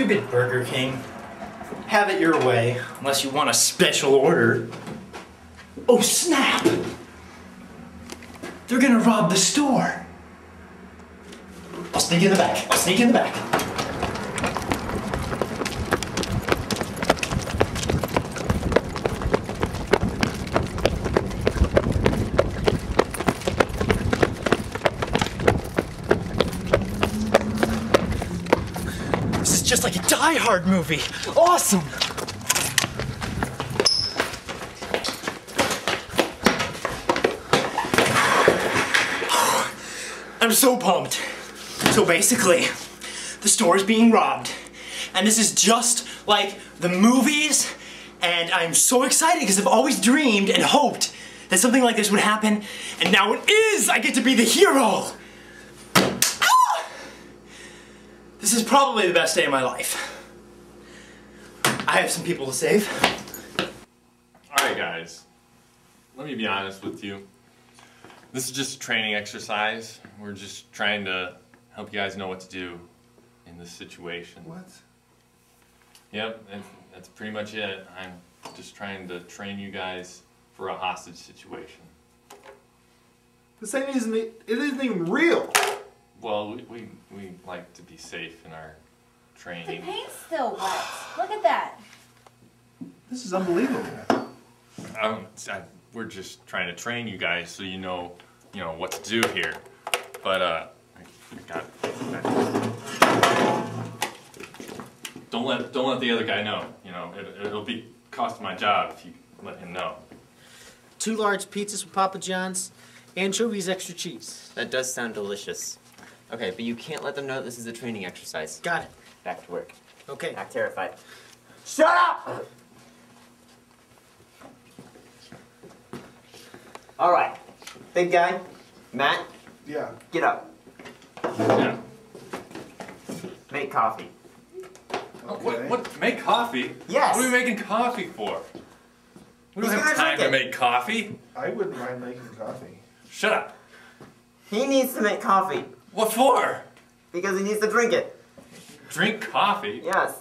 Stupid Burger King. Have it your way, unless you want a special order. Oh snap! They're gonna rob the store. I'll sneak in the back. I'll sneak in the back. Just like a Die Hard movie. Awesome! I'm so pumped. So basically, the store is being robbed. And this is just like the movies. And I'm so excited because I've always dreamed and hoped that something like this would happen. And now it is! I get to be the hero! Ah! This is probably the best day of my life. I have some people to save. Alright, guys. Let me be honest with you. This is just a training exercise. We're just trying to help you guys know what to do in this situation. What? Yep, that's, that's pretty much it. I'm just trying to train you guys for a hostage situation. This ain't isn't it isn't even real. Well, we, we, we like to be safe in our The training. paint's still wet. Look at that. This is unbelievable. Um, I, we're just trying to train you guys so you know, you know what to do here. But uh, I, I got. I- don't let don't let the other guy know. You know, it, it'll be costing my job if you let him know. Two large pizzas from Papa John's, anchovies, extra cheese. That does sound delicious. Okay, but you can't let them know this is a training exercise. Got it. Back to work. Okay. Act terrified. Shut up! All right, big guy, Matt, Yeah. get up. Yeah. Make coffee. Okay. What, what? Make coffee? Yes. What are we making coffee for? We don't He's have gonna time to make coffee. I wouldn't mind making coffee. Shut up. He needs to make coffee What for? because he needs to drink it. Drink coffee? Yes.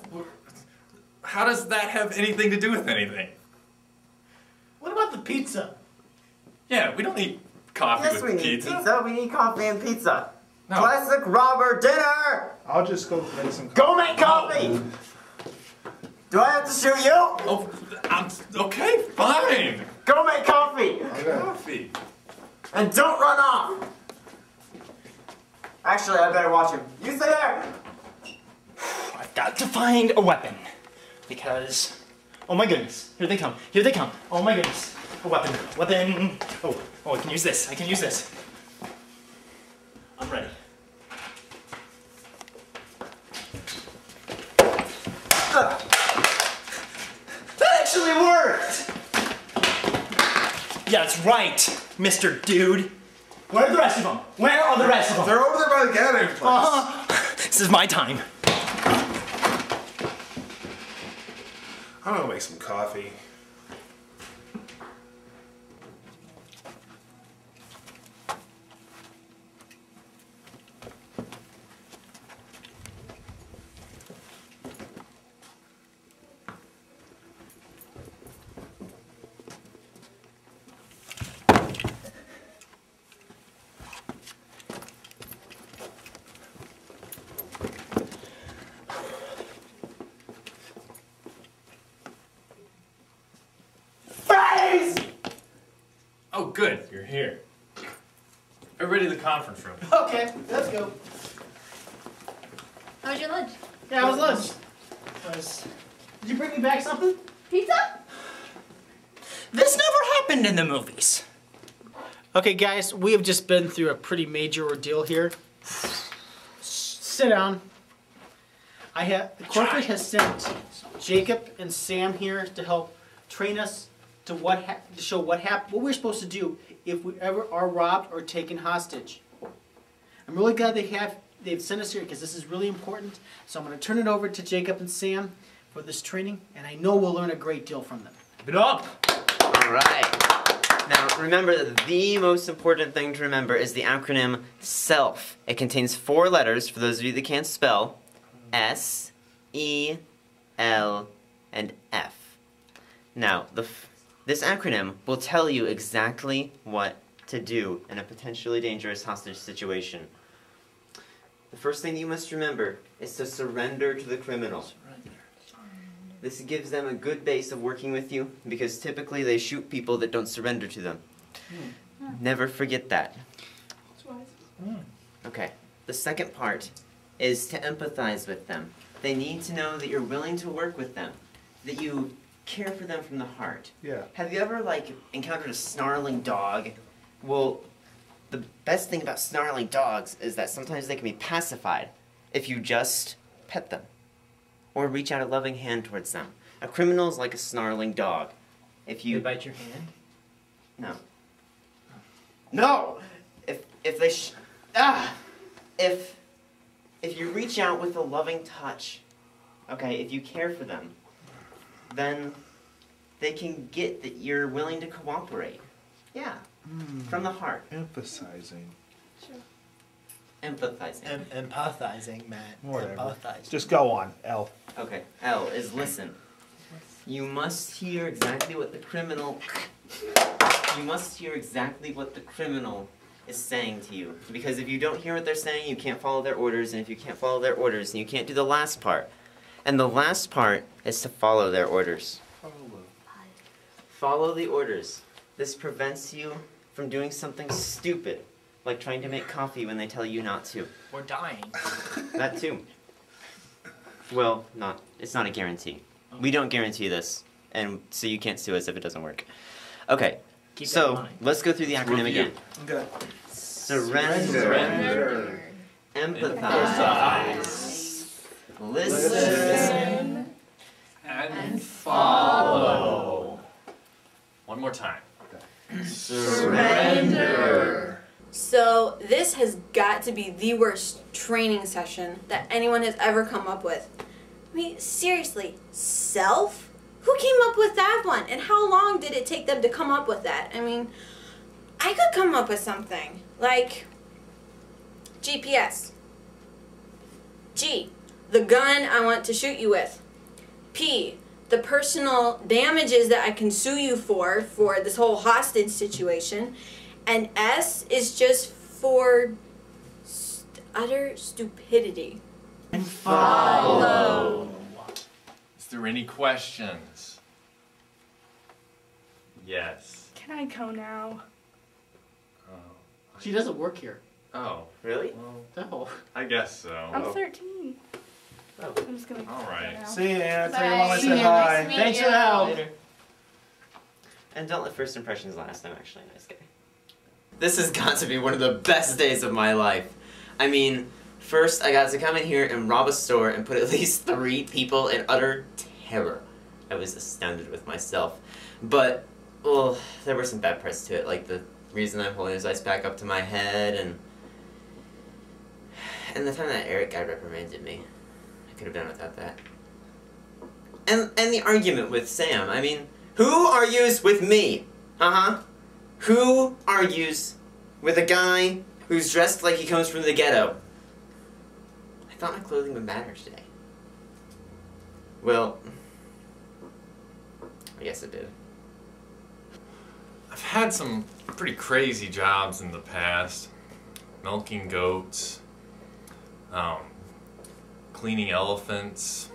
How does that have anything to do with anything? What about the pizza? Yeah, we don't eat coffee Yes, with we need pizza. pizza. We need coffee and pizza. No. Classic robber dinner. I'll just go make some Go make coffee. Do I have to shoot you? Oh, I'm okay, fine. Go make coffee. Okay. Coffee. And don't run off! Actually, I better watch him. You stay there! I've got to find a weapon. Because. Oh my goodness. Here they come. Here they come. Oh my goodness. A weapon. Weapon. Oh, oh, I can use this. I can use this. I'm ready. Ugh. That actually worked! Yeah, that's right, Mr. Dude. Where are the rest of them? Where are the rest of them? They're over there by the gathering place. Uh-huh. This is my time. I'm gonna make some coffee. Freeze! Oh, good, you're here. Everybody in the conference room. Okay, let's go. How was your lunch? Yeah, it was lunch. Was- Did you bring me back something? Pizza? This never happened in the movies. Okay, guys, we have just been through a pretty major ordeal here. Sit down. I have corporate has sent Jacob and Sam here to help train us to what ha- to show what hap- what we're supposed to do if we ever are robbed or taken hostage. I'm really glad they have they've sent us here because this is really important. So I'm going to turn it over to Jacob and Sam for this training, and I know we'll learn a great deal from them. Give it up. All right. Now, remember that the most important thing to remember is the acronym SELF. It contains four letters, for those of you that can't spell S, E, L, and F. Now, the f- this acronym will tell you exactly what to do in a potentially dangerous hostage situation. The first thing you must remember is to surrender to the criminal. This gives them a good base of working with you because typically they shoot people that don't surrender to them. Hmm. Never forget that. Hmm. Okay. The second part is to empathize with them. They need to know that you're willing to work with them, that you care for them from the heart. Yeah. Have you ever like encountered a snarling dog? Well, the best thing about snarling dogs is that sometimes they can be pacified if you just pet them or reach out a loving hand towards them. A criminal is like a snarling dog. If You you bite your hand. no. No. If if they sh- ah if if you reach out with a loving touch, okay, if you care for them, then they can get that you're willing to cooperate. Yeah. Hmm. From the heart. Emphasizing. Sure. Empathizing. Em- empathizing, Matt. Whatever. Empathize. Just go on, L. Okay. L is listen. You must hear exactly what the criminal. You must hear exactly what the criminal is saying to you. Because if you don't hear what they're saying, you can't follow their orders, and if you can't follow their orders, then you can't do the last part. And the last part is to follow their orders. Follow Follow the orders. This prevents you from doing something stupid, like trying to make coffee when they tell you not to. We're dying. That too. Well, not. It's not a guarantee. We don't guarantee this, and so you can't sue us if it doesn't work. Okay. Keep that in so let's go through the acronym Review. again. Okay. Surrender. Empathize. Listen. And follow. One more time. Surrender. So this has got to be the worst training session that anyone has ever come up with. I mean, seriously, self? Who came up with that one? And how long did it take them to come up with that? I mean, I could come up with something like GPS. G, the gun I want to shoot you with. P, the personal damages that I can sue you for for this whole hostage situation. And S is just for st- utter stupidity. And Follow. Is there any questions? Yes. Can I go now? Oh. She doesn't work here. Oh. Really? Well, No. I guess so. I'm 13. Oh. I'm just gonna. All go right. now. See ya, Ann. Tell your mom I See said ya. hi. Nice to meet Thanks for you. the help. Later. And don't let first impressions last. I'm actually a nice guy. This has got to be one of the best days of my life. I mean, first I got to come in here and rob a store and put at least three people in utter terror. I was astounded with myself. But, well, there were some bad parts to it, like the reason I'm holding his ice pack up to my head and. And the time that Eric guy reprimanded me. I could have done without that. And and the argument with Sam. I mean, who argues with me? Uh huh. Who argues with a guy who's dressed like he comes from the ghetto? I thought my clothing would matter today. Well, I guess it did. I've had some pretty crazy jobs in the past. Milking goats, um, cleaning elephants,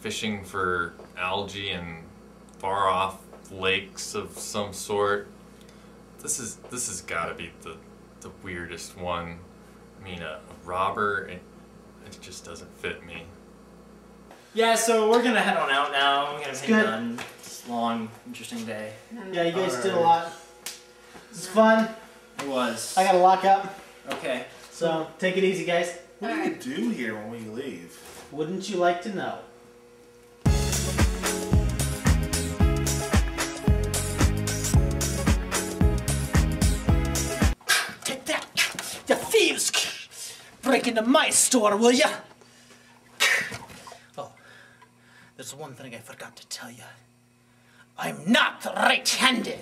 fishing for algae in far off lakes of some sort. This is this has got to be the the weirdest one. I mean, a, a robber, it, it just doesn't fit me. Yeah, so we're gonna head on out now. We're gonna hang good. done. It's a long, interesting day. Yeah, you guys did a lot. It's fun. It was. I gotta lock up. Okay. So take it easy, guys. What do you do here when we leave? Wouldn't you like to know? Take that, you thieves! Break into my store, will ya? Oh, there's one thing I forgot to tell you. I'm not right-handed.